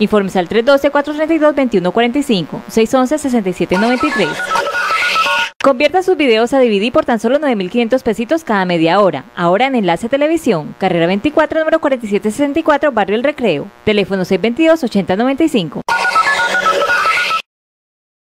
Informes al 312-432-2145, 611-6793. Convierta sus videos a DVD por tan solo 9.500 pesitos cada media hora. Ahora en Enlace Televisión, carrera 24, número 4764, Barrio El Recreo. Teléfono 622-8095.